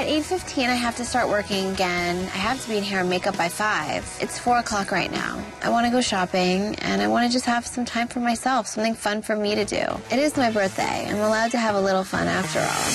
At 8.15, I have to start working again. I have to be in hair and makeup by 5. It's 4 o'clock right now. I want to go shopping, and I want to just have some time for myself, something fun for me to do. It is my birthday. I'm allowed to have a little fun after all.